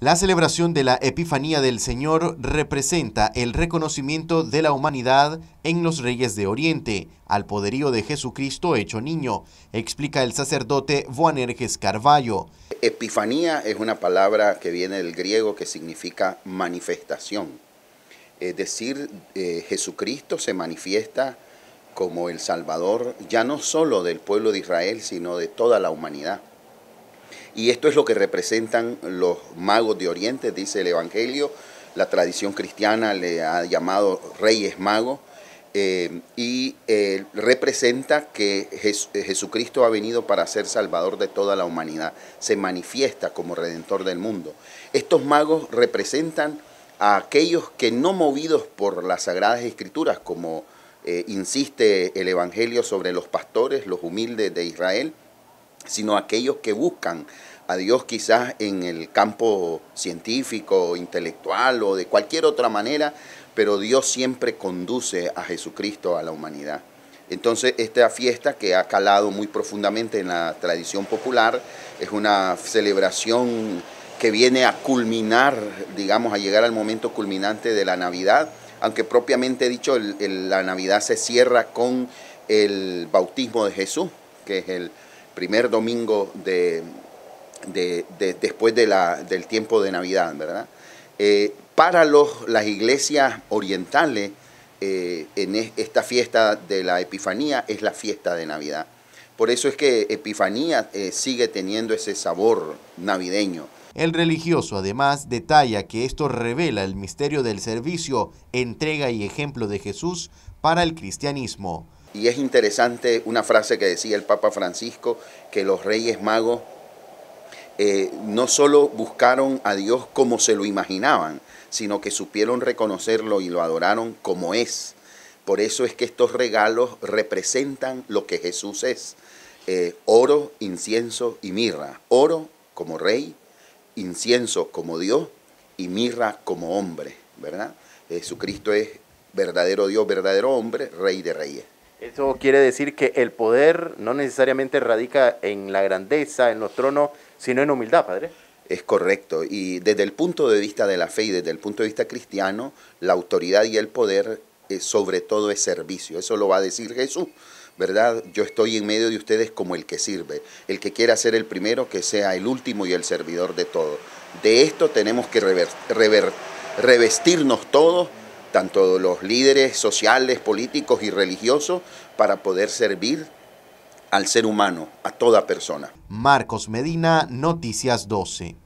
La celebración de la Epifanía del Señor representa el reconocimiento de la humanidad en los reyes de Oriente, al poderío de Jesucristo hecho niño, explica el sacerdote Boanerges Carballo. Epifanía es una palabra que viene del griego que significa manifestación. Es decir, eh, Jesucristo se manifiesta como el Salvador ya no solo del pueblo de Israel, sino de toda la humanidad. Y esto es lo que representan los magos de Oriente, dice el Evangelio. La tradición cristiana le ha llamado reyes magos. Eh, y eh, representa que Jesucristo ha venido para ser salvador de toda la humanidad, se manifiesta como redentor del mundo. Estos magos representan a aquellos que no movidos por las sagradas escrituras, como eh, insiste el Evangelio sobre los pastores, los humildes de Israel, sino aquellos que buscan a Dios quizás en el campo científico, intelectual o de cualquier otra manera, pero Dios siempre conduce a Jesucristo a la humanidad. Entonces, esta fiesta que ha calado muy profundamente en la tradición popular es una celebración que viene a culminar, digamos, a llegar al momento culminante de la Navidad, aunque propiamente dicho, la Navidad se cierra con el bautismo de Jesús, que es el primer domingo de, después de la, del tiempo de Navidad, ¿verdad? Eh, para los, las iglesias orientales, eh, en esta fiesta de la Epifanía es la fiesta de Navidad. Por eso es que Epifanía eh, sigue teniendo ese sabor navideño. El religioso además detalla que esto revela el misterio del servicio, entrega y ejemplo de Jesús para el cristianismo. Y es interesante una frase que decía el Papa Francisco, que los reyes magos eh, no solo buscaron a Dios como se lo imaginaban, sino que supieron reconocerlo y lo adoraron como es. Por eso es que estos regalos representan lo que Jesús es. Eh, oro, incienso y mirra. Oro como rey, incienso como Dios y mirra como hombre, ¿verdad? Jesucristo es verdadero Dios, verdadero hombre, rey de reyes. Eso quiere decir que el poder no necesariamente radica en la grandeza, en los tronos, sino en humildad, Padre. Es correcto. Y desde el punto de vista de la fe y desde el punto de vista cristiano, la autoridad y el poder eh, sobre todo es servicio. Eso lo va a decir Jesús. ¿verdad? Yo estoy en medio de ustedes como el que sirve. El que quiera ser el primero, que sea el último y el servidor de todo. De esto tenemos que revestirnos todos tanto los líderes sociales, políticos y religiosos, para poder servir al ser humano, a toda persona. Marcos Medina, Noticias 12.